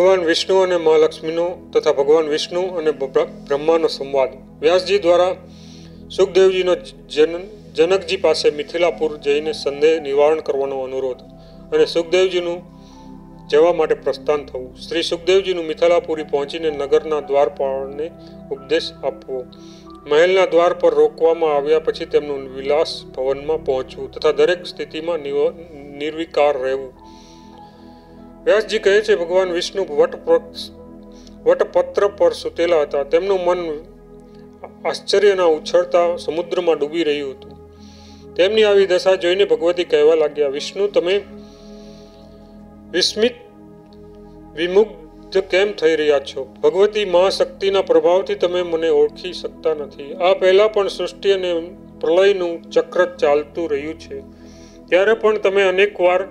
ભગવાન વિષ્ણુ અને મા લક્ષ્મીનો તથા ભગવાન વિષ્ણુ અને બ્રહ્માનો સંવાદ. વ્યાસજી દ્વારા સુખદેવજીનો જન જનકજી પાસે મિથિલાપુર જઈને સંદેહ નિવારણ કરવાનો અનુરોધ અને સુખદેવજીનું જવા માટે પ્રસ્થાન થવું. શ્રી સુખદેવજીનું મિથિલાપુરી પહોંચીને નગરના દ્વારપાળને ઉપદેશ આપવો. મહેલના દ્વાર પર રોકવામાં આવ્યા પછી તેમનું વિલાસ ભવનમાં પહોંચવું તથા દરેક સ્થિતિમાં નિર્વિકાર રહેવું. વ્યાસજી કહે છે, ભગવાન વિષ્ણુ વટ વટપત્ર પર સૂતેલા હતા. તેમનું મન આશ્ચર્યના ઉછળતા સમુદ્રમાં ડૂબી રહ્યું હતું. તેમની આવી દશા જોઈને ભગવતી કહેવા લાગ્યા, વિષ્ણુ, તમે વિસ્મિત, વિમુગ્ધ કેમ થઈ રહ્યા છો? ભગવતી મહાશક્તિના પ્રભાવથી તમે મને ઓળખી શકતા નથી. આ પહેલાં પણ સૃષ્ટિ અને પ્રલયનું ચક્ર ચાલતું રહ્યું છે. ત્યારે પણ તમે અનેકવાર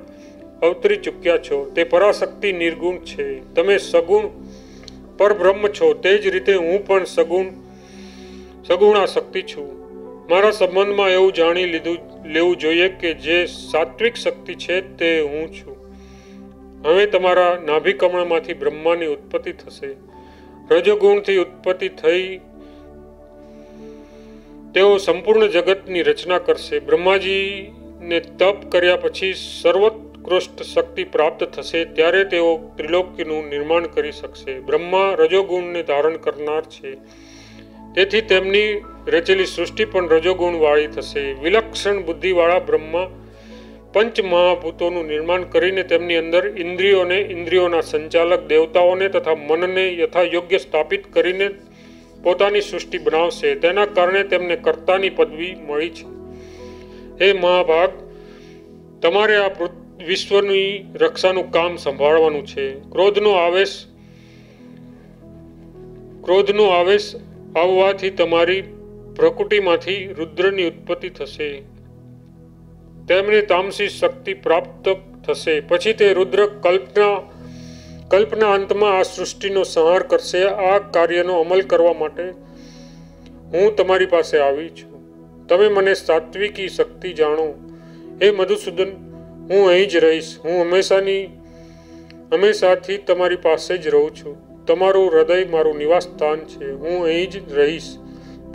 અવતરી ચૂક્યા છો. તે પરાશક્તિ નિર્ગુણ છે. તમે સગુણ પરબ્રહ્મ છો. તે જ રીતે હું પણ સગુણ સગુણા શક્તિ છું. મારા સંબંધમાં એવું જાણી લીધું, લેવું જોઈએ કે જે સાત્વિક શક્તિ છે તે હું છું. હવે તમારા નાભિકમણમાંથી બ્રહ્માની ઉત્પત્તિ થશે. રજોગુણથી ઉત્પત્તિ થઈ તેઓ સંપૂર્ણ જગતની રચના કરશે. બ્રહ્માજીને તપ કર્યા પછી સર્વોત્કૃષ્ટ શક્તિ પ્રાપ્ત થશે, ત્યારે તેઓ ત્રિલોકીનું નિર્માણ કરી શકશે. બ્રહ્મા રજોગુણને ધારણ કરનાર છે. તેથી તેમની રચેલી સૃષ્ટિ પણ રજોગુણવાળી થશે. વિલક્ષણ બુદ્ધિવાળા બ્રહ્મા પંચ મહાભૂતોનું નિર્માણ કરીને તેમની અંદર ઇન્દ્રિયોને ઇન્દ્રિયોના સંચાલક દેવતાઓને તથા મનને યથા યોગ્ય સ્થાપિત કરીને પોતાની સૃષ્ટિ બનાવશે. તેના કારણે તેમને કર્તાની પદવી મળી છે. હે મહાભાગ, તમારે આ વિશ્વની રક્ષાનું કામ સંભાળવાનું છે. ક્રોધનો આવેશ ક્રોધનો આવેશ આવવાથી તમારી પ્રકૃતિમાંથી રુદ્રની ઉત્પત્તિ થશે. તેમને તામસી શક્તિ પ્રાપ્ત થશે. પછી તે રુદ્ર કલ્પના કલ્પના અંતમાં આ સૃષ્ટિનો સંહાર કરશે. આ કાર્યનો અમલ કરવા માટે હું તમારી પાસે આવી છું. તમે મને સાત્વિકી શક્તિ જાણો. હે મધુસૂદન હું અહીં જ રહીશ. હું હંમેશાની, હંમેશાથી તમારી પાસે જ રહું છું. તમારું હૃદય મારું નિવાસ સ્થાન છે. હું અહીં જ રહીશ.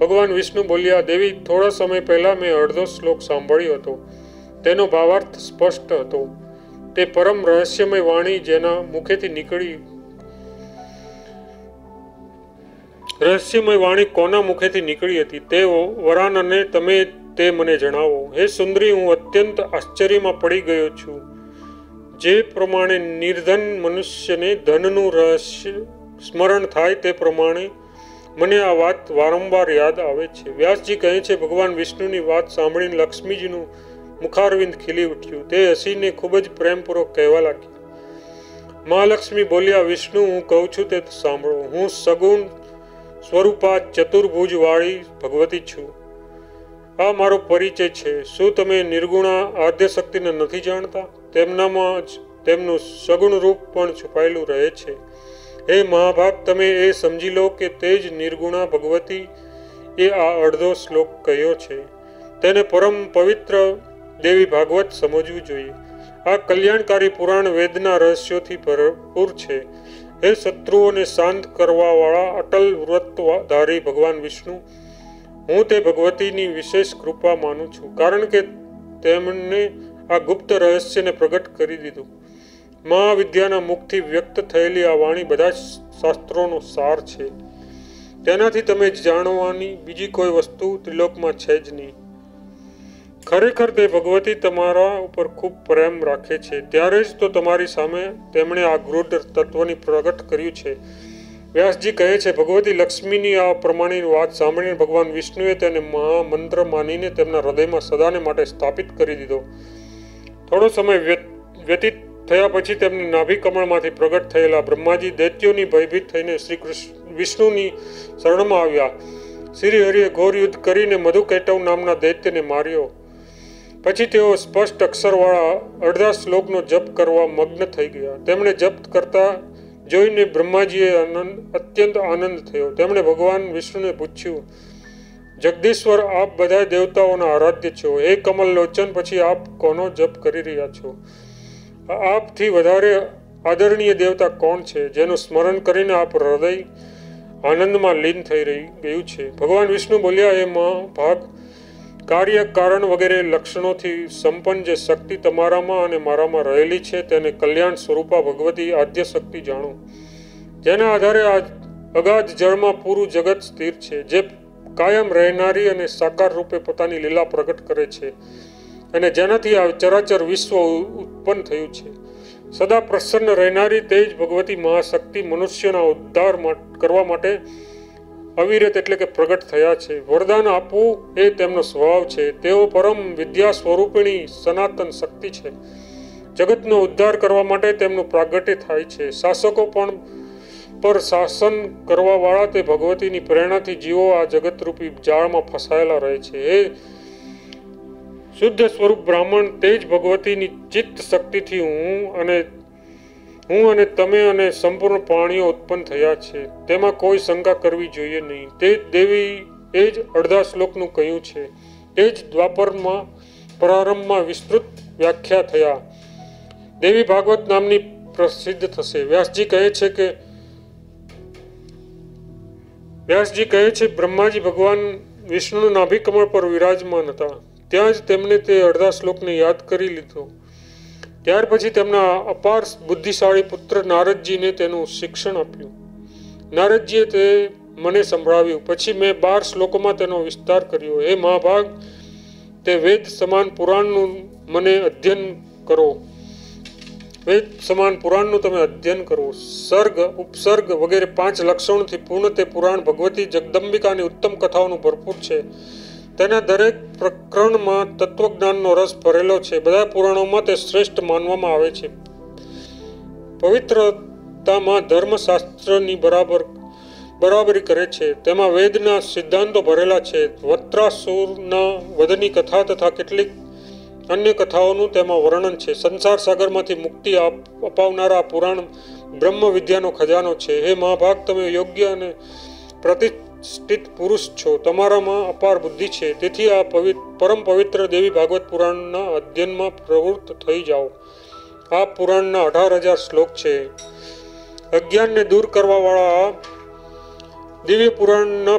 ભગવાન વિષ્ણુ બોલ્યા, દેવી, થોડા સમય પહેલા મેં અડધો શ્લોક સાંભળ્યો હતો. તેનો ભાવાર્થ સ્પષ્ટ હતો. તે પરમ રહસ્યમય વાણી જેના મુખેથી નીકળી રહસ્યમય વાણી કોના મુખેથી નીકળી હતી? તેઓ વરાન અને તમે તે મને જણાવો. હે સુંદરી, હું અત્યંત આશ્ચર્યમાં પડી ગયો છું. જે પ્રમાણે નિર્ધન મનુષ્યને ધનનું રહસ્ય સ્મરણ થાય તે પ્રમાણે મને આ વાત વારંવાર યાદ આવે છે. વ્યાસજી કહે છે, ભગવાન વિષ્ણુની વાત સાંભળીને લક્ષ્મીજીનું મુખારવિંદ ખીલી ઉઠ્યું. તે હસીને ખૂબ જ પ્રેમપૂર્વક કહેવા લાગ્યું મહાલક્ષ્મી બોલ્યા, વિષ્ણુ, હું કહું છું તે સાંભળો. હું સગુણ સ્વરૂપા ચતુર્ભુજ વાળી ભગવતી છું. આ મારો પરિચય છે. શું તમે નિર્ગુણા આદ્ય શક્તિને નથી જાણતા? તેમનામાં જ તેમનું સગુણ રૂપ પણ છુપાયેલું રહે છે. હે મહાભાગ તમે એ સમજી લો કે તે જ નિર્ગુણા ભગવતી એ આ અડધો શ્લોક કહ્યો છે. તેને પરમ પવિત્ર દેવી ભાગવત સમજવું જોઈએ. આ કલ્યાણકારી પુરાણ વેદના રહસ્યોથી ભરપૂર છે. હે શત્રુઓને શાંત કરવાવાળા અટલ વ્રતધારી ભગવાન વિષ્ણુ હું તે ભગવતીની વિશેષ કૃપા માનું છું, કારણ કે તેમણે આ ગુપ્ત રહસ્યને પ્રગટ કરી દીધું. મહાવિદ્યાના મુખથી વ્યક્ત થયેલી આ વાણી બધા જ શાસ્ત્રોનો સાર છે. તેનાથી તમે જાણવાની બીજી કોઈ વસ્તુ ત્રિલોકમાં છે જ નહીં. ખરેખર તે ભગવતી તમારા ઉપર ખૂબ પ્રેમ રાખે છે. ત્યારે જ તો તમારી સામે તેમણે આ ગૃઢ તત્વની પ્રગટ કર્યું છે. વ્યાસજી કહે છે, ભગવતી લક્ષ્મીની આ પ્રમાણેની વાત સાંભળીને ભગવાન વિષ્ણુએ તેને મહામંત્ર માનીને તેમના હૃદયમાં સદાને માટે સ્થાપિત કરી દીધો. થોડો સમય વ્યતીત થયા પછી તેમની નાભી કમળમાંથી પ્રગટ થયેલા બ્રહ્માજી દૈત્યોની ભયભીત થઈને શ્રી કૃષ્ણ, વિષ્ણુની શરણમાં આવ્યા. શ્રી હરિએ ઘોર યુદ્ધ કરીને મધુકૈટવ નામના દૈત્યને માર્યો. પછી તેઓ સ્પષ્ટ અક્ષરવાળા અડધા શ્લોકનો જપ કરવા મગ્ન થઈ ગયા. તેમણે જપ કરતા જોઈને બ્રહ્માજીએ આનંદ, અત્યંત આનંદ થયો. તેમણે ભગવાન વિષ્ણુને પૂછ્યું, જગદીશ્વર, આપ બધા દેવતાઓના આરાધ્ય છો. હે કમલ લોચન, પછી આપ કોનો જપ કરી રહ્યા છો? આપથી વધારે આદરણીય દેવતા કોણ છે? જેનું સ્મરણ કરીને આપ હૃદય આનંદમાં લીન થઈ રહી ગયું છે. ભગવાન વિષ્ણુ બોલ્યા, એ ભાગ કાર્ય કારણ વગેરે લક્ષણોથી સંપન્ન જે શક્તિ તમારામાં અને મારામાં રહેલી છે તેને કલ્યાણ સ્વરૂપા ભગવતી આદ્ય શક્તિ જાણો. જેના આધારે આ અગાધ જળમાં પૂરું જગત સ્થિર છે, જે કાયમ રહેનારી અને સાકાર રૂપે પોતાની લીલા પ્રગટ કરે છે અને જેનાથી આ ચરાચર વિશ્વ ઉત્પન્ન થયું છે. સદા પ્રસન્ન રહેનારી તે જ ભગવતી મહાશક્તિ મનુષ્યના ઉદ્ધાર કરવા માટે અવિરત એટલે કે પ્રગટ થયા છે. વરદાન આપવું એ તેમનો સ્વભાવ છે. તેઓ પરમ વિદ્યા સ્વરૂપિણી સનાતન શક્તિ છે. જગતનો ઉદ્ધાર કરવા માટે તેમનું પ્રાગટ્ય થાય છે. શાસકો પણ પર શાસન કરવાવાળા તે ભગવતીની પ્રેરણાથી જીવો આ જગતરૂપી જાળમાં ફસાયેલા રહે છે. એ શુદ્ધ સ્વરૂપ બ્રાહ્મણ તે જ ભગવતીની ચિત્ત શક્તિથી હું અને હું અને તમે અને સંપૂર્ણ પ્રાણીઓ ઉત્પન્ન થયા છે. તેમાં કોઈ શંકા કરવી જોઈએ નહીં. તે દેવી એ જ અડધા શ્લોકનું કહ્યું છે. તે જ દ્વાપરમાં પ્રારંભમાં વિસ્તૃત વ્યાખ્યા થયા. દેવી ભાગવત નામની પ્રસિદ્ધ થશે. વ્યાસજી કહે છે કે વ્યાસજી કહે છે, બ્રહ્માજી ભગવાન વિષ્ણુના નાભિકમળ પર વિરાજમાન હતા. ત્યાં જ તેમણે તે અડધા શ્લોકને યાદ કરી લીધો. ત્યાર પછી તેમના અપાર બુદ્ધિશાળી પુત્ર નારદજીને તેનું શિક્ષણ આપ્યું. નારદજીએ તે મને સંભળાવ્યું. પછી મેં બાર શ્લોકોમાં તેનો વિસ્તાર કર્યો. હે મહાભાગ, તે વેદ સમાન પુરાણનું મને અધ્યયન કરો. વેદ સમાન પુરાણનું તમે અધ્યયન કરો. સર્ગ, ઉપસર્ગ વગેરે પાંચ લક્ષણોથી પૂર્ણ તે પુરાણ ભગવતી જગદંબિકાની ઉત્તમ કથાઓનું ભરપૂર છે. તેના દરેક પ્રકરણમાં તત્વજ્ઞાનનો રસ ભરેલો છે. બધા પુરાણોમાં તે શ્રેષ્ઠ માનવામાં આવે છે. પવિત્રતામાં ધર્મશાસ્ત્રની બરાબર, બરાબરી કરે છે. તેમાં વેદના સિદ્ધાંતો ભરેલા છે. વત્રાસુરના વધની કથા તથા કેટલીક અન્ય કથાઓનું તેમાં વર્ણન છે. સંસાર સાગરમાંથી મુક્તિ અપાવનારા પુરાણ બ્રહ્મ વિદ્યાનો ખજાનો છે. હે મહાભાગ, તમે યોગ્ય અને પ્રતિષ્ઠિત પુરુષ છો. તમારામાં અપાર બુદ્ધિ છે. તેથી આ પરમ પવિત્ર દેવી ભાગવત પુરાણના અધ્યયનમાં પ્રવૃત્ત થઈ જાઓ. આ પુરાણના અઢાર હજાર શ્લોક છે. અજ્ઞાનને દૂર કરવાવાળા દિવ્ય પુરાણના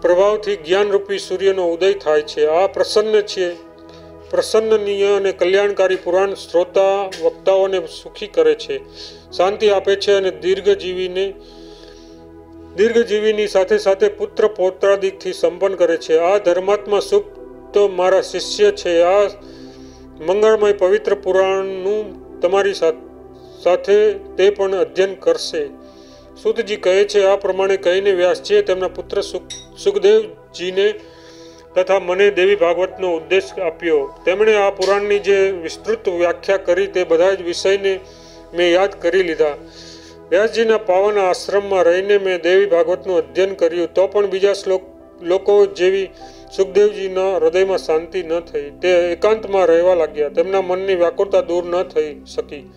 પ્રભાવથી જ્ઞાનરૂપી સૂર્યનો ઉદય થાય છે. આ પ્રસન્ન છે. પ્રસન્નનીય અને કલ્યાણકારી પુરાણ શ્રોતા, વક્તાઓને સુખી કરે છે. શાંતિ આપે છે અને દીર્ઘજીવીને દીર્ઘજીવીની સાથે સાથે પુત્ર પૌત્રાદિકથી સંપન્ન કરે છે. આ ધર્માત્મા સુપ્ત મારા શિષ્ય છે. આ મંગળમય પવિત્ર પુરાણનું તમારી સાથે તે પણ અધ્યયન કરશે. સુતજી કહે છે, આ પ્રમાણે કહીને વ્યાસજીએ તેમના પુત્ર સુખદેવજીને તથા મને દેવી ભાગવતનો ઉદ્દેશ આપ્યો. તેમણે આ પુરાણની જે વિસ્તૃત વ્યાખ્યા કરી તે બધા જ વિષયને મેં યાદ કરી લીધા. વ્યાસજીના પાવન આશ્રમમાં રહીને મેં દેવી ભાગવતનું અધ્યયન કર્યું, તો પણ બીજા શ્લોક, લોકો જેવી સુખદેવજીના હૃદયમાં શાંતિ ન થઈ. તે એકાંતમાં રહેવા લાગ્યા. તેમના મનની વ્યાકુળતા દૂર ન થઈ શકી.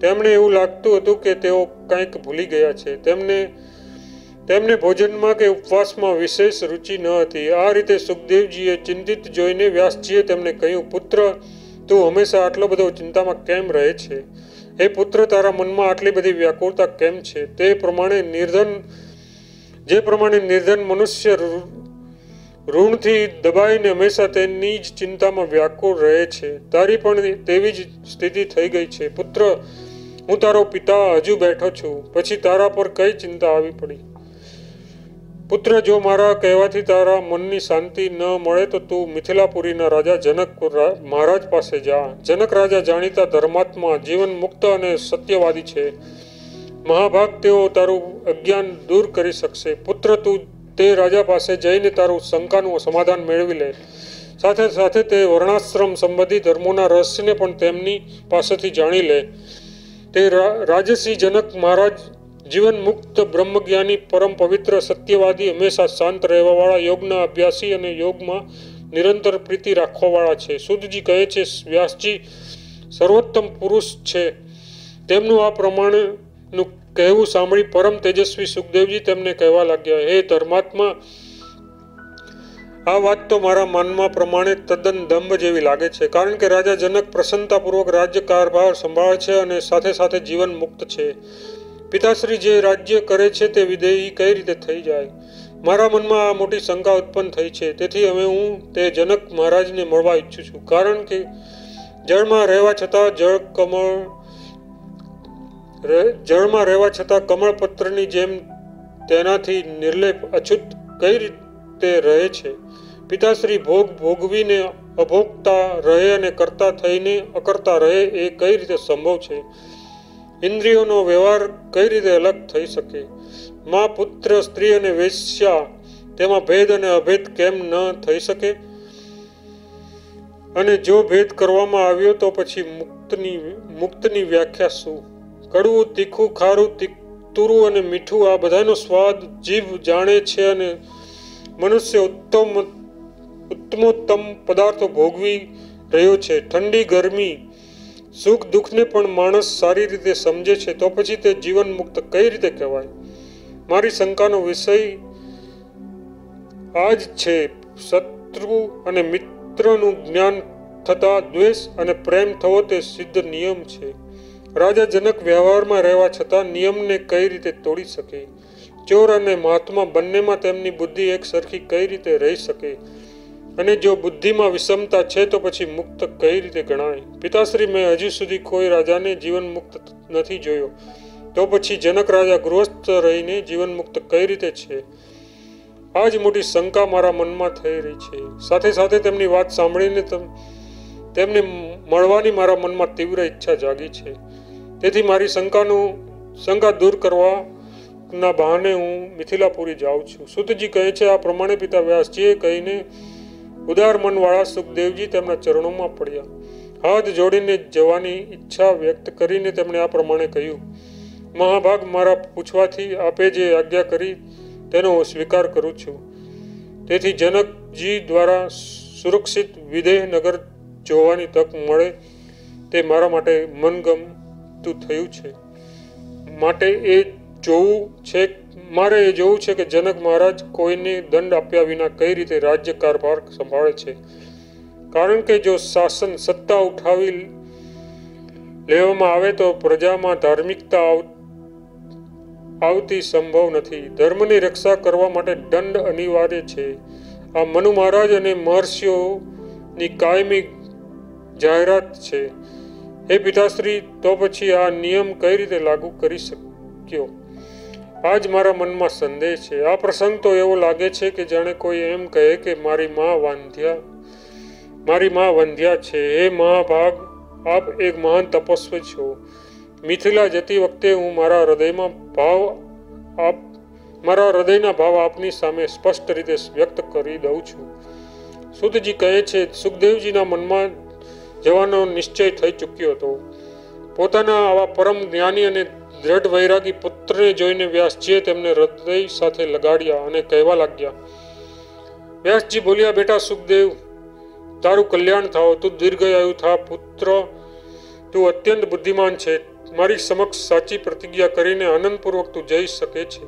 તેમણે એવું લાગતું હતું કે તેઓ કંઈક ભૂલી ગયા છે. તેમને તેમને ભોજનમાં કે ઉપવાસમાં વિશેષ રુચિ ન હતી. આ રીતે સુખદેવજીએ ચિંતિત જોઈને વ્યાસજીએ તેમને કહ્યું, પુત્ર, તું હંમેશા આટલો બધો ચિંતામાં કેમ રહે છે? હે પુત્ર, તારા મનમાં આટલી બધી વ્યાકુળતા કેમ છે? તે પ્રમાણે નિર્ધન, જે પ્રમાણે નિર્ધન મનુષ્ય ઋણથી દબાઈને હંમેશા તેની જ ચિંતામાં વ્યાકુળ રહે છે. તારી પણ તેવી જ સ્થિતિ થઈ ગઈ છે. પુત્ર, હું તારો પિતા હજુ બેઠો છું. પછી તારા પર કઈ ચિંતા આવી પડી? પુત્ર, જો મારા કહેવાથી તારા મનની શાંતિ ન મળે તો તું મિથિલાપુરીના રાજા જનક મહારાજ પાસે જા. જનક રાજા જાણીતા ધર્માત્મા જીવન મુક્ત અને સત્યવાદી છે. મહાભાગ તેઓ તારું અજ્ઞાન દૂર કરી શકશે. પુત્ર, તું તે રાજા પાસે જઈને તારું શંકાનું સમાધાન મેળવી લે. સાથે સાથે તે વર્ણાશ્રમ સંબંધી ધર્મોના રહસ્યને પણ તેમની પાસેથી જાણી લે. તે રાજસિંહ જનક મહારાજ જીવન મુક્ત બ્રહ્મજ્ઞાની પરમ પવિત્ર સત્યવાદી હંમેશા શાંત રહેવાવાળા યોગના અભ્યાસી અને યોગમાં નિરંતર પ્રીતિ રાખવાવાળા છે. સુદજી કહે છે, વ્યાસજી, સર્વોત્તમ પુરુષ છે. તેમનું આ પ્રમાણેનું કહેવું સાંભળી પરમ તેજસ્વી સુખદેવજી તેમને કહેવા લાગ્યા, હે ધર્માત્મા, આ વાત તો મારા મનમાં પ્રમાણે તદ્દન દંભ જેવી લાગે છે. કારણ કે રાજા જનક પ્રસન્નતાપૂર્વક રાજ્ય કારભાર સંભાળે છે અને સાથે સાથે જીવન મુક્ત છે. પિતાશ્રી જે રાજ્ય કરે છે તે વિધેયી કઈ રીતે થઈ જાય? મારા મનમાં આ મોટી શંકા ઉત્પન્ન થઈ છે. તેથી હવે હું તે જનક મહારાજને મળવા ઈચ્છું છું. કારણ કે જળમાં રહેવા છતાં જળ કમળ જળમાં રહેવા છતાં કમળપત્રની જેમ તેનાથી નિર્લેપ અછૂત કઈ રીતે રહે છે? પિતાશ્રી ભોગ ભોગવીને અભોગતા રહે અને કરતા થઈને અકર્તા રહે એ કઈ રીતે સંભવ છે? ઇન્દ્રિયોનો વ્યવહાર કઈ રીતે અલગ થઈ શકે? મા પુત્ર, સ્ત્રી અને વેશ્યા, તેમાં ભેદ અને અભેદ કેમ ન થઈ શકે? અને જો ભેદ કરવામાં આવ્યો તો પછી મુક્તની મુક્તની વ્યાખ્યા શું? કડવું, તીખું, ખારું તુરું અને મીઠું આ બધાનો સ્વાદ જીભ જાણે છે અને મનુષ્ય ઉત્તમ, ઉત્તમોત્તમ પદાર્થો ભોગવી રહ્યો છે. ઠંડી, ગરમી સુખ દુઃખને પણ માણસ સારી રીતે સમજે છે, તો પછી તે જીવન મુક્ત કઈ રીતે કહેવાય? મારી શંકાનો વિષય આ જ છે. શત્રુ અને મિત્રનું જ્ઞાન થતા દ્વેષ અને પ્રેમ થવો તે સિદ્ધ નિયમ છે. રાજા જનક વ્યવહારમાં રહેવા છતાં નિયમને કઈ રીતે તોડી શકે? ચોર અને મહાત્મા બંનેમાં તેમની બુદ્ધિ એક સરખી કઈ રીતે રહી શકે? અને જો બુદ્ધિમાં વિષમતા છે તો પછી મુક્ત કઈ રીતે ગણાય? પિતાશ્રી, મેં હજુ સુધી કોઈ રાજાને જીવન મુક્ત નથી જોયો. તો પછી જનક રાજા ગૃહસ્થ રહીને જીવન મુક્ત કઈ રીતે છે? આ જ મોટી શંકા મારા મનમાં થઈ રહી છે. સાથે સાથે તેમની વાત સાંભળીને તેમને મળવાની મારા મનમાં તીવ્ર ઈચ્છા જાગી છે. તેથી મારી શંકાનું, શંકા દૂર કરવાના બહાને હું મિથિલાપુરી જાઉં છું. સુતજી કહે છે, આ પ્રમાણે પિતા વ્યાસજીએ કહીને ઉદાર મનવાળા સુખદેવજી તેમના ચરણોમાં પડ્યા. હાથ જોડીને જવાની ઈચ્છા વ્યક્ત કરીને તેમણે આ પ્રમાણે કહ્યું, મહાભાગ મારા પૂછવાથી આપે જે આજ્ઞા કરી, તેનો હું સ્વીકાર કરું છું. તેથી જનકજી દ્વારા સુરક્ષિત વિદેહનગર જોવાની તક મળે તે મારા માટે મનગમતું થયું છે. માટે એ જોવું છે મારે એ જોવું છે કે જનક મહારાજ કોઈને દંડ આપ્યા વિના કઈ રીતે રાજ્ય કારભાર સંભાળે છે? કારણ કે જો શાસન સત્તા ઉઠાવી લેવામાં આવે તો પ્રજામાં ધાર્મિકતા આવતી સંભવ નથી. ધર્મની રક્ષા કરવા માટે દંડ અનિવાર્ય છે. આ મનુ મહારાજ અને મહર્ષિઓની કાયમી જાહેરાત છે. હે પિતાશ્રી, તો પછી આ નિયમ કઈ રીતે લાગુ કરી શક્યો? આજ મારા મનમાં સંદેહ છે. આ પ્રસંગ તો એવો લાગે છે કે જાણે કોઈ એમ કહે કે મારી માં વાંધ્યા, મારી માં વંધ્યા છે. હે મહાભાગ, આપ એક મહાન તપસ્વી છો. મિથિલા જતી વખતે હું મારા હૃદયમાં ભાવ આપ, મારા હૃદયના ભાવ આપની સામે સ્પષ્ટ રીતે વ્યક્ત કરી દઉં છું. સુધજી કહે છે, સુખદેવજીના મનમાં જવાનો નિશ્ચય થઈ ચૂક્યો હતો. પોતાના આવા પરમ જ્ઞાની અને દ્રઢ વૈરાગી પુત્રને જોઈને વ્યાસજીએ તેમને હૃદય સાથે લગાડ્યા અને કહેવા લાગ્યા, વ્યાસજી બોલ્યા, બેટા સુખદેવ, તારું કલ્યાણ થાવ, તું દીર્ઘાયુ થા, પુત્ર, તું અત્યંત બુદ્ધિમાન છે. મારી સમક્ષ સાચી પ્રતિજ્ઞા કરીને આનંદપૂર્વક તું જઈ શકે છે.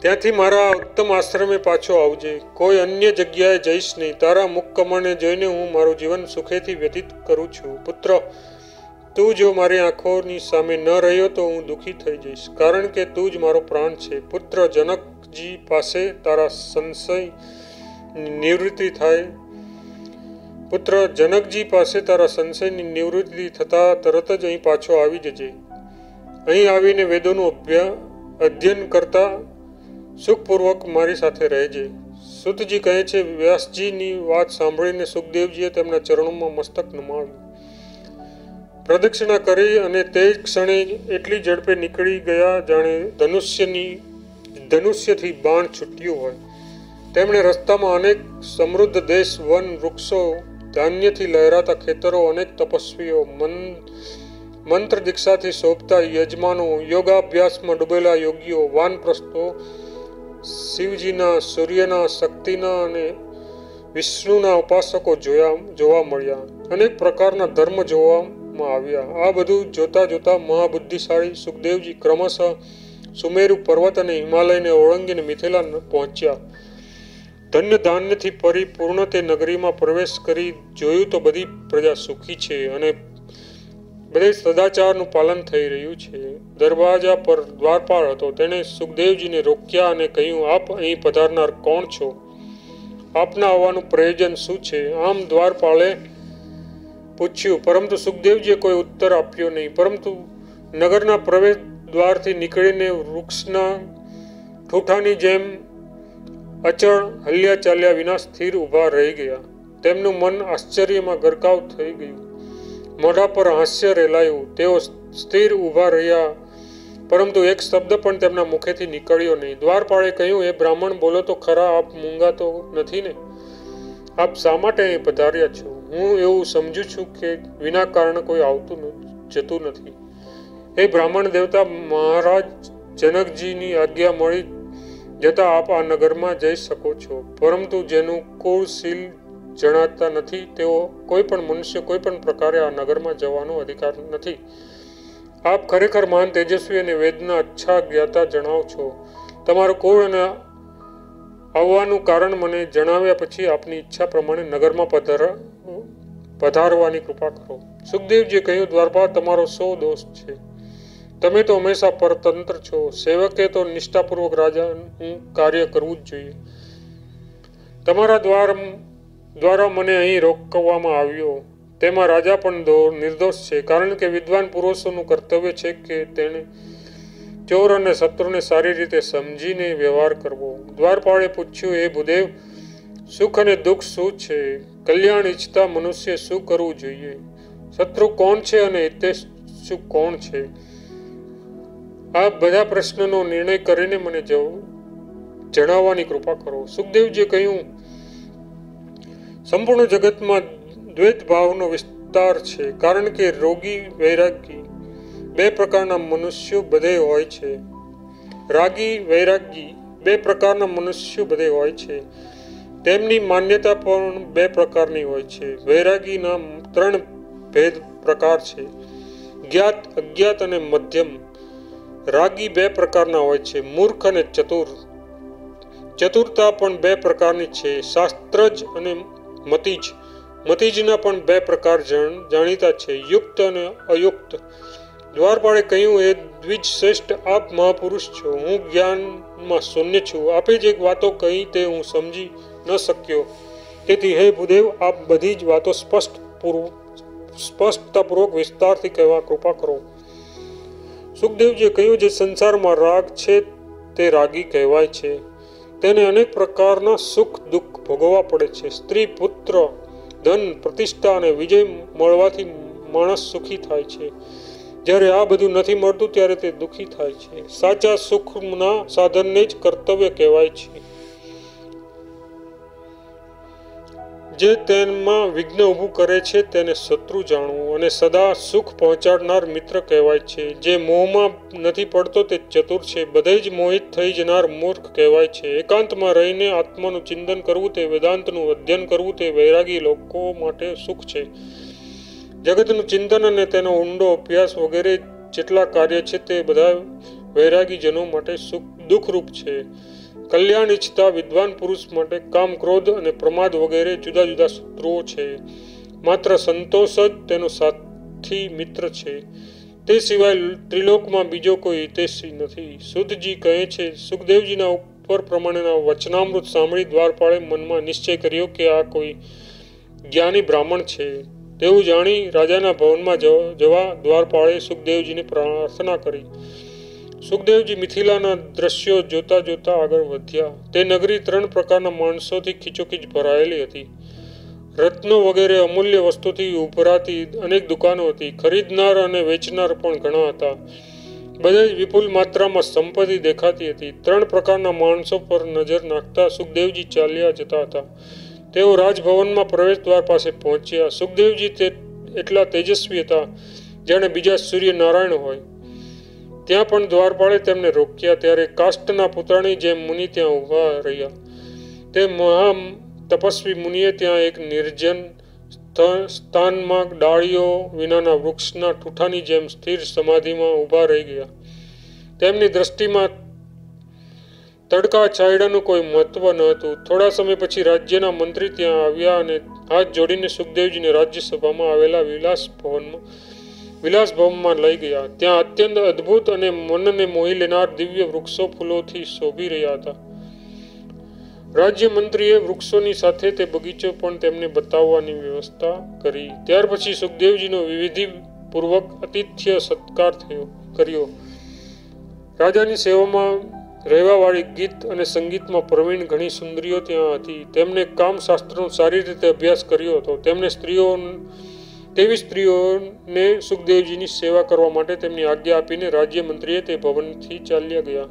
ત્યાંથી મારા ઉત્તમ આશ્રમે પાછો આવજે. કોઈ અન્ય જગ્યાએ જઈશ નહીં. તારા મુખ કમળને જોઈને હું મારું જીવન સુખેથી વ્યતીત કરું છું. પુત્ર તું જો મારી આંખોની સામે ન રહ્યો તો હું દુઃખી થઈ જઈશ. કારણ કે તું જ મારો પ્રાણ છે. પુત્ર જનકજી પાસે તારા સંશય નિવૃત્તિ થાય. પુત્ર જનકજી પાસે તારા સંશયની નિવૃત્તિ થતાં તરત જ અહીં પાછો આવી જજે. અહીં આવીને વેદોનું અભ્યા, અધ્યયન કરતા સુખપૂર્વક મારી સાથે રહેજે. સુતજી કહે છે, વ્યાસજીની વાત સાંભળીને સુખદેવજીએ તેમના ચરણોમાં મસ્તક નમાવ્યું. પ્રદક્ષિણા કરી અને તે ક્ષણે એટલી ઝડપે નીકળી ગયા જાણે ધનુષ્યની, ધનુષ્યથી બાણ છૂટ્યું હોય. તેમણે રસ્તામાં અનેક સમૃદ્ધ દેશ, વન, વૃક્ષો, ધાન્યથી લહેરાતા ખેતરો, અનેક તપસ્વીઓ, મન, મંત્ર દીક્ષાથી શોભતા યજમાનો, યોગાભ્યાસમાં ડૂબેલા યોગીઓ વાનપ્રસ્તો શિવજીના, સૂર્યના, શક્તિના અને વિષ્ણુના ઉપાસકો જોયા, જોવા મળ્યા. અનેક પ્રકારના ધર્મ જોવામાં આવ્યા. આ બધું જોતા જોતા મહાબુદ્ધિશાળી સુખદેવજી ક્રમશઃ સુમેરુ પર્વત અને હિમાલયને ઓળંગીને મિથિલા પહોંચ્યા. ધન્ય ધાન્યથી પરિપૂર્ણ તે નગરીમાં પ્રવેશ કરી જોયું તો બધી પ્રજા સુખી છે અને બધે સદાચારનું પાલન થઈ રહ્યું છે. દરવાજા પર દ્વારપાળ હતો. તેણે સુખદેવજીને રોક્યા અને કહ્યું, આપ અહીં પધારનાર કોણ છો? આપના આવવાનું પ્રયોજન શું છે? આમ દ્વારપાળે પૂછ્યું, પરંતુ સુખદેવજીએ કોઈ ઉત્તર આપ્યો નહીં. પરંતુ નગરના પ્રવેશ દ્વારથી નીકળીને વૃક્ષના ઠૂઠાની જેમ અચળ હલ્યા ચાલ્યા વિના સ્થિર ઊભા રહી ગયા. તેમનું મન આશ્ચર્યમાં ગરકાવ થઈ ગયું. મોઢા પર હાસ્ય રેલાયું. તેઓ સ્થિર ઊભા રહ્યા. પરંતુ એક શબ્દ પણ તેમના મુખેથી નીકળ્યો નહીં. દ્વારપાળે કહ્યું એ બ્રાહ્મણ, બોલો તો ખરા, આપ મૂંગા તો નથી ને? આપ શા માટે અહીં પધાર્યા છો? હું એવું સમજુ છું કે વિના કારણે કોઈ આવતું જતું નથી. એ બ્રાહ્મણ દેવતા, મહારાજ જનકજીની આજ્ઞા મળી જતા આપ આ નગરમાં જઈ શકો છો. પરંતુ જેનું કુળશીલ જણાતા નથી, તેઓ કોઈ પણ મનુષ્ય કોઈ પણ પ્રકારે આ નગરમાં જવાનો અધિકાર નથી. આપ ખરેખર મહાન તેજસ્વી અને વેદના અચ્છા જ્ઞાતા જણાવ છો. તમારું કુળ અને આવવાનું કારણ મને જણાવ્યા પછી આપની ઈચ્છા પ્રમાણે નગરમાં પધાર પધારવાની કૃપા કરો. સુખદેવજીએ કહ્યું દ્વારપાલ તમારો સૌ દોષ છે. તમે તો હંમેશા પરતંત્ર છો. સેવકે તો નિષ્ઠાપૂર્વક રાજાનું કાર્ય કરવું જ જોઈએ. તમારા દ્વાર, દ્વારા મને અહીં રોકવામાં આવ્યો. તેમાં રાજા પણ નિર્દોષ છે. કારણ કે વિદ્વાન પુરુષોનું કર્તવ્ય છે કે તેણે ચોર અને શત્રુને સારી રીતે સમજીને વ્યવહાર કરવો. દ્વારપાળે પૂછ્યું એ ભૂદેવ, સુખ અને દુઃખ શું છે? કલ્યાણ ઈચ્છતા મનુષ્ય શું કરવું જોઈએ? શત્રુ કોણ છે અને શું કોણ છે? આ બધા પ્રશ્નનો નિર્ણય કરીને મને જણાવવાની કૃપા કરો. સુખદેવજીએ કહ્યું, સંપૂર્ણ જગતમાં દ્વૈત ભાવનો વિસ્તાર છે, કારણ કે રોગી, વૈરાગી, બે પ્રકારના મનુષ્યો બધે હોય છે. રાગી, વૈરાગી, બે પ્રકારના મનુષ્યો બધે હોય છે. તેમની માન્યતા પણ બે પ્રકારની હોય છે. વૈરાગીના ત્રણ ભેદ પ્રકાર છે. જ્ઞાત, અજ્ઞાત અને મધ્યમ. રાગી બે પ્રકારના હોય છે. મૂર્ખ અને ચતુર. ચતુરતા પણ બે પ્રકારની છે. શાસ્ત્રજ અને મતિજ. મતિજના પણ બે પ્રકાર જાણીતા છે. યુક્ત અને અયુક્ત. દ્વારપાળે કહ્યું એ દ્વિજ શ્રેષ્ઠ, આપ મહાપુરુષ છો. હું જ્ઞાનમાં શૂન્ય છું. આપે જે વાતો કહી તે હું સમજી ન શક્યો. તેથી હે ભૂદેવ, આપ બધી જ વાતો સ્પષ્ટ પૂર્વ સ્પષ્ટતાપૂર્વક વિસ્તારથી કહેવા કૃપા કરો. સુખદેવજીએ કહ્યું, જે સંસારમાં રાગ છે તે રાગી કહેવાય છે. તેને અનેક પ્રકારના સુખ દુઃખ ભોગવવા પડે છે. સ્ત્રી, પુત્ર, ધન, પ્રતિષ્ઠા અને વિજય મળવાથી માણસ સુખી થાય છે. જ્યારે આ બધું નથી મળતું, ત્યારે તે દુઃખી થાય છે. સાચા સુખના સાધનને જ કર્તવ્ય કહેવાય છે. જે તેમાં વિઘ્ન ઊભું કરે છે તેને શત્રુ જાણવું અને સદા સુખ પહોંચાડનાર મિત્ર કહેવાય છે. જે મોહમાં નથી પડતો તે ચતુર છે. બધે જ મોહિત થઈ જનાર મૂર્ખ કહેવાય છે. એકાંતમાં રહીને આત્માનું ચિંતન કરવું તે વેદાંતનું અધ્યયન કરવું તે વૈરાગી લોકો માટે સુખ છે. જગતનું ચિંતન અને તેનો ઊંડો અભ્યાસ વગેરે જેટલા કાર્ય છે તે બધા વૈરાગીજનો માટે સુખ, દુઃખરૂપ છે. કલ્યાણ ઈચ્છતા વિદ્વાન પુરુષ માટે કામ ક્રોધ અને પ્રમાદ વગેરે જુદા જુદા શત્રુઓ છે. માત્ર સંતોષ જ તેનો સાથી મિત્ર છે. તે સિવાય ત્રિલોકમાં બીજો કોઈ હિતેશી નથી. સુધજી કહે છે, સુખદેવજીના ઉપર પ્રમાણેના વચનામૃત સાંભળી દ્વારપાળે મનમાં નિશ્ચય કર્યો કે આ કોઈ જ્ઞાની બ્રાહ્મણ છે. તેવું જાણી રાજાના ભવનમાં જવા દ્વારપાળે સુખદેવજીને પ્રાર્થના કરી. સુખદેવજી મિથિલાના દ્રશ્યો જોતા જોતા આગળ વધ્યા. તે નગરી ત્રણ પ્રકારના માણસોથી ખીચોખીચ ભરાયેલી હતી. રત્નો વગેરે અમૂલ્ય વસ્તુથી ઉભરાતી અનેક દુકાનો હતી. ખરીદનાર અને વેચનાર પણ ઘણા હતા. બધે જ વિપુલ માત્રામાં સંપત્તિ દેખાતી હતી. ત્રણ પ્રકારના માણસો પર નજર નાખતા સુખદેવજી ચાલ્યા જતા હતા. તેઓ રાજભવનમાં પ્રવેશ દ્વાર પાસે પહોંચ્યા. સુખદેવજી તે એટલા તેજસ્વી હતા, જાણે બીજા સૂર્યનારાયણ હોય. ત્યાં પણ દ્વારપાળે તેમને રોક્યા. ત્યારે કાષ્ટના પુતળાની જેમ મુનિ ત્યાં ઊભા રહ્યા. તે મહા તપસ્વી મુનિએ ત્યાં એક નિર્જન સ્થાનમાં ડાળીઓ વિનાના વૃક્ષના ઠૂઠાની જેમ સ્થિર સમાધિમાં ઊભા રહી ગયા. તેમની દ્રષ્ટિમાં તડકા છાયડાનું કોઈ મહત્વ ન હતું. થોડા સમય પછી રાજ્યના મંત્રી ત્યાં આવ્યા અને હાથ જોડીને સુખદેવજીને રાજ્યસભામાં આવેલા વિલાસ ભવનમાં વિલાસ ભવનમાં લઈ ગયા. ત્યાં અત્યંત અદ્ભુત અને મનને મોહી લેનાર દિવ્ય વૃક્ષો ફૂલોથી શોભી રહ્યા હતા. રાજ્યમંત્રીએ વૃક્ષોની સાથે તે બગીચો પણ તેમને બતાવવાની વ્યવસ્થા કરી. ત્યાર પછી સુખદેવજીનો વિવિધિપૂર્વક અતિથ્ય સત્કાર થયો, કર્યો. રાજાની સેવામાં રહેવાવાળી ગીત અને સંગીતમાં પ્રવીણ ઘણી સુંદરીઓ ત્યાં હતી. તેમણે કામશાસ્ત્રનો સારી રીતે અભ્યાસ કર્યો હતો. તેમને સ્ત્રીઓ તેવી સ્ત્રીઓને સુખદેવજીની સેવા કરવા માટે તેમની આજ્ઞા આપીને રાજ્યમંત્રીએ તે ભવનથી ચાલ્યા ગયા.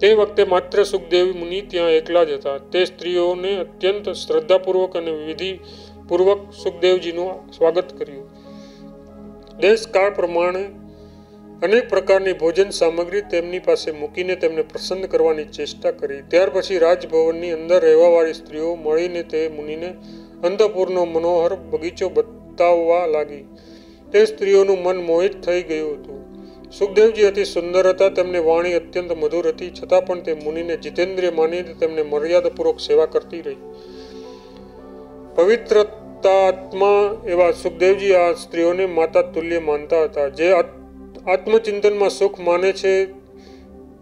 તે વખતે માત્ર સુખદેવ મુનિ ત્યાં એકલા જ હતા. તે સ્ત્રીઓને અત્યંત શ્રદ્ધાપૂર્વક અને વિધિપૂર્વક સુખદેવજીનું સ્વાગત કર્યું. દેશકાળ પ્રમાણે અનેક પ્રકારની ભોજન સામગ્રી તેમની પાસે મૂકીને તેમને પ્રસન્ન કરવાની ચેષ્ટા કરી. ત્યાર પછી રાજભવનની અંદર રહેવાવાળી સ્ત્રીઓ મળીને તે મુનિને અંતપુરનો મનોહર બગીચો બતાવવા લાગી. તે સ્ત્રીઓનું મન મોહિત થઈ ગયું હતું. સુખદેવજી અતિ સુંદર હતા, તેમની વાણી અત્યંત મધુર હતી, છતાં પણ તે મુનિને જીતેન્દ્રિય માનીને તેમને મર્યાદાપૂર્વક સેવા કરતી રહી. પવિત્રતાત્મા એવા સુખદેવજી આ સ્ત્રીઓને માતા તુલ્ય માનતા હતા, જે આત્મચિંતનમાં સુખ માને છે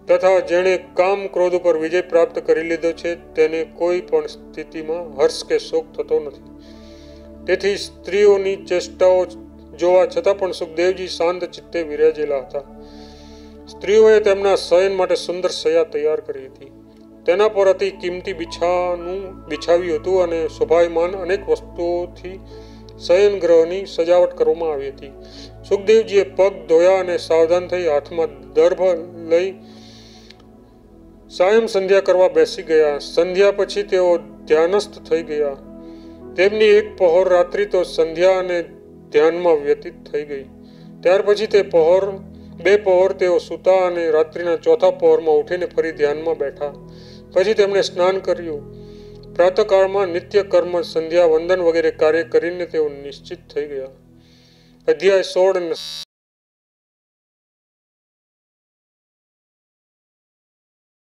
તથા જેણે કામ ક્રોધ ઉપર વિજય પ્રાપ્ત કરી લીધો છે, તેને કોઈ પણ સ્થિતિમાં હર્ષ કે શોક થતો નથી. તેથી સ્ત્રીઓની ચેષ્ટાઓ જોવા છતાં પણ સુખદેવજી શાંત ચિત્તે વિરાજેલા હતા. સ્ત્રીઓએ તેમના શયન માટે સુંદર શયા તૈયાર કરી હતી. તેના પર અતિ કિંમતી બિછાનું બિછાવ્યું હતું અને શોભાયમાન અનેક વસ્તુઓથી શયન ગ્રહની સજાવટ કરવામાં આવી હતી. સુખદેવજીએ પગ ધોયા અને સાવધાન થઈ હાથમાં દર્ભ લઈ સાયમ સંધ્યા કરવા બેસી ગયા. સંધ્યા પછી તેઓ ધ્યાનસ્થ થઈ ગયા. તેમની એક પહોર રાત્રિ તો સંધ્યા અને ધ્યાનમાં વ્યતીત થઈ ગઈ. ત્યાર પછી તે પહોર, બે પહોર તેઓ સૂતા અને રાત્રિના ચોથા પહોરમાં ઉઠીને ફરી ધ્યાનમાં બેઠા. પછી તેમણે સ્નાન કર્યું. પ્રાતકાળમાં નિત્ય કર્મ, સંધ્યા, વંદન વગેરે કાર્ય કરીને તેઓ નિશ્ચિત થઈ ગયા. અધ્યાય સોળ